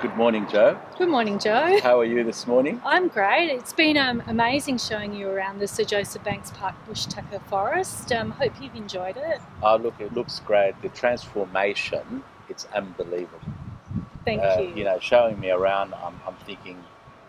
Good morning, Joe. Good morning, Joe. How are you this morning? I'm great. It's been um, amazing showing you around the Sir Joseph Banks Park Bush Tucker Forest. Um, hope you've enjoyed it. Oh, look, it looks great. The transformation, it's unbelievable. Thank Uh, you. You know, showing me around, I'm, I'm thinking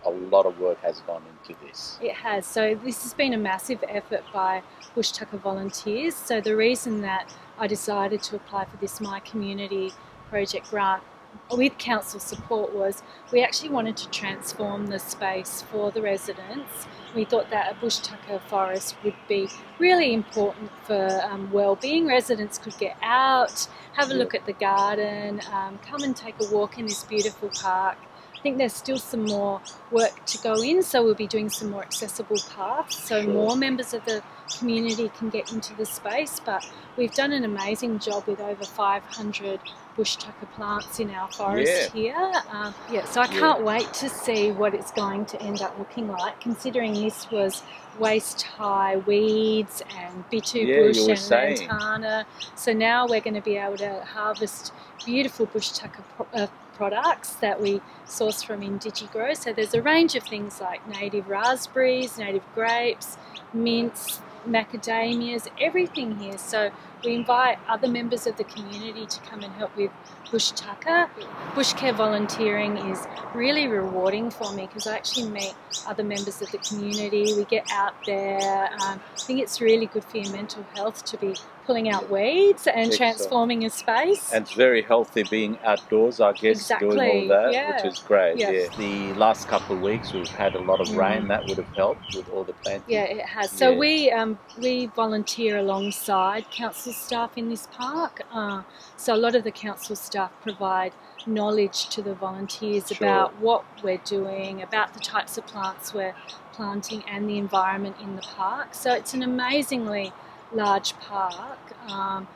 a lot of work has gone into this. It has. So this has been a massive effort by Bush Tucker volunteers. So the reason that I decided to apply for this My Community project grant with council support was we actually wanted to transform the space for the residents. We thought that a bush tucker forest would be really important for um, well-being. Residents could get out, have a look at the garden, um, come and take a walk in this beautiful park. I think there's still some more work to go in, so we'll be doing some more accessible paths so Sure. more members of the community can get into the space. But we've done an amazing job with over 500 bush tucker plants in our forest here. Um, yeah, so I can't wait to see what it's going to end up looking like, considering this was waist high weeds and bitou Yeah, bush and saying. lantana. So now we're going to be able to harvest beautiful bush tucker pro- uh, products that we source from IndigiGrow. So there's a range of things like native raspberries, native grapes, mints, macadamias, everything here. So we invite other members of the community to come and help with bush tucker. Bush care volunteering is really rewarding for me because I actually meet other members of the community. We get out there. Um, I think it's really good for your mental health to be pulling out weeds and Excellent. transforming a space. And it's very healthy being outdoors, I guess, doing all that, yeah. which is great. Yeah. Yeah. The last couple of weeks we've had a lot of Mhm. rain. That would have helped with all the planting. Yeah, it has. So Yeah. we um, we volunteer alongside council staff in this park. Uh, so a lot of the council staff provide knowledge to the volunteers Sure. about what we're doing, about the types of plants we're planting, and the environment in the park. So it's an amazingly large park. Um,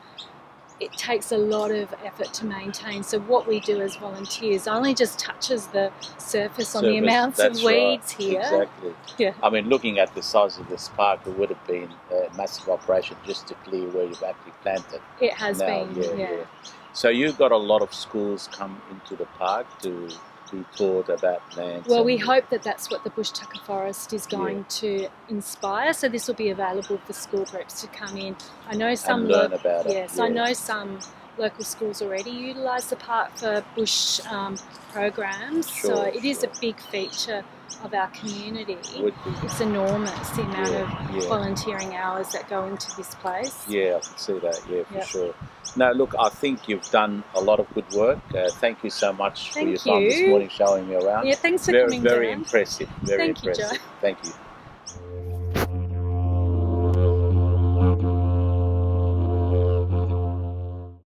it takes a lot of effort to maintain. So what we do as volunteers only just touches the surface on the amounts of weeds right. here. Exactly. Yeah. I mean, looking at the size of this park, it would have been a massive operation just to clear where you've actually planted. It has now. been, yeah, yeah. yeah. So you've got a lot of schools come into the park to be taught about plants. Well, we hope that that's what the Bush Tucker Forest is going to inspire. So this will be available for school groups to come in. I know some learn about it. yes, I know some local schools already utilise the park for bush um, programs. so Sure, it is a big feature of our community. Would be. It's enormous the amount Yeah, of yeah. volunteering hours that go into this place. Yeah, I can see that. Yeah, for Yeah. sure. No, look, I think you've done a lot of good work. Uh, thank you so much Thank for your time this morning, showing me around. Yeah, thanks for very, coming very down. impressive. Very Thank you, impressive. Joe. Thank you.